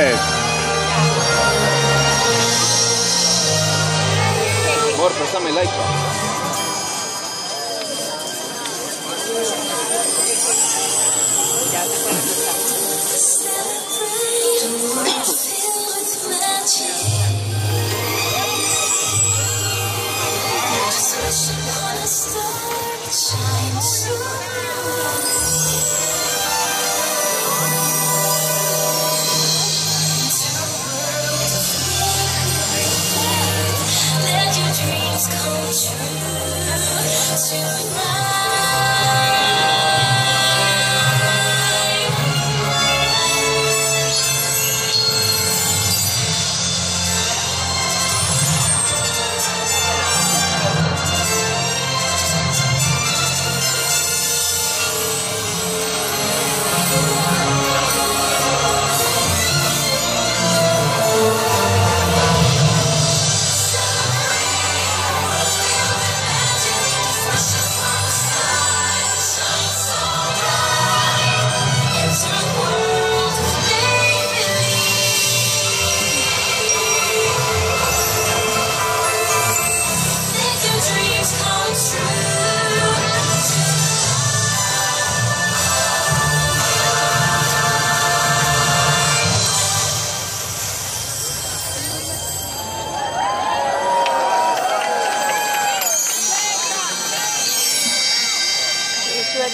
said. Amor, pásame like. Ya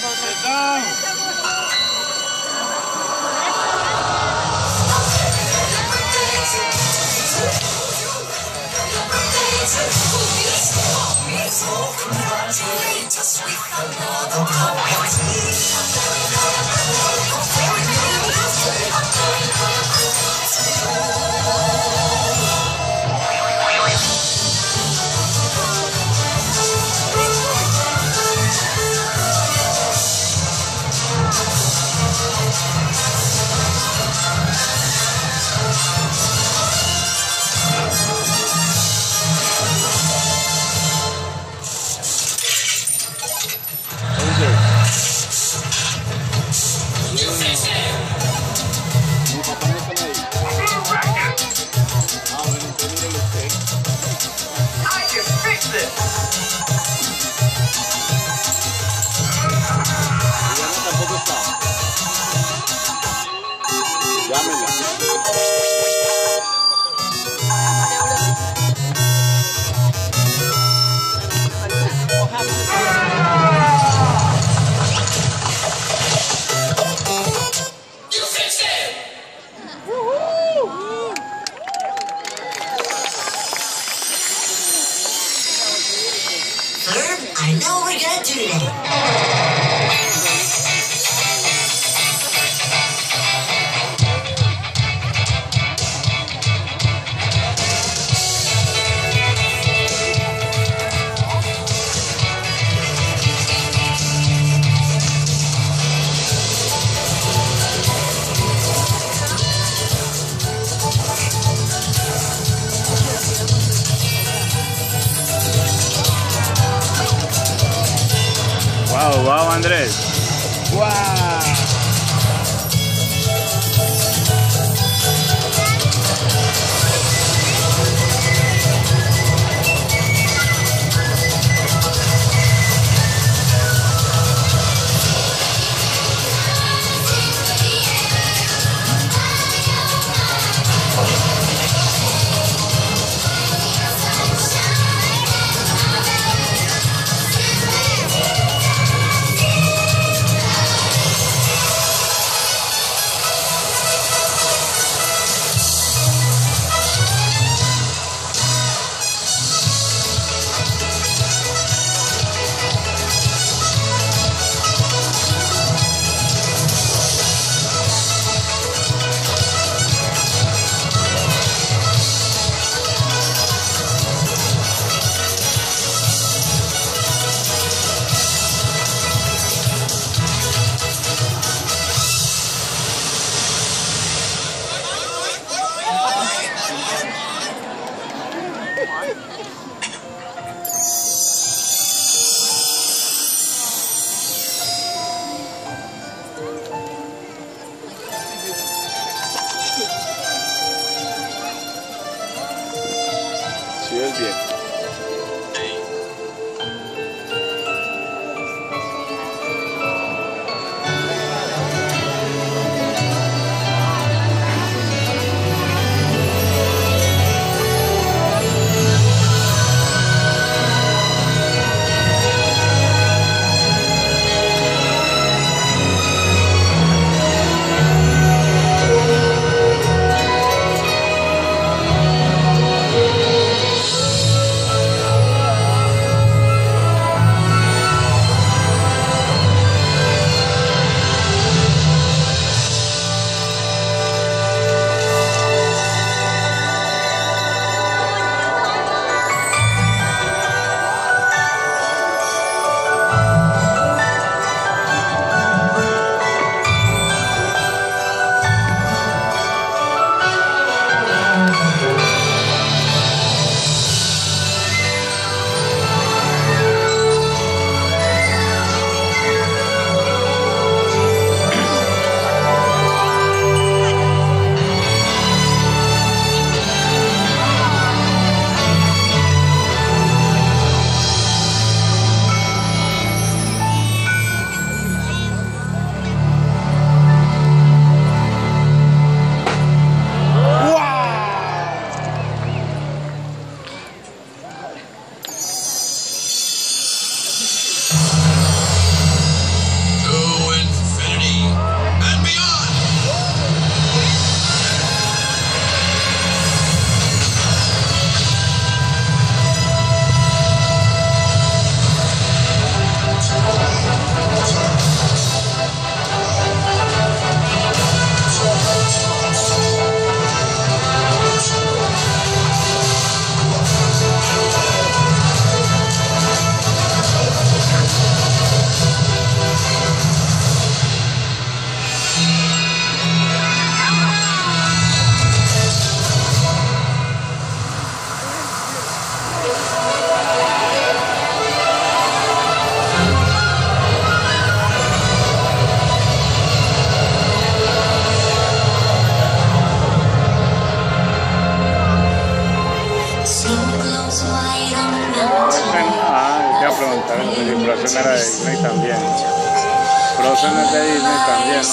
Sedão! Llámenla. wow, wow Andrés. Wow. 对。Canciones de Disney también, ¿no?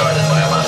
started by a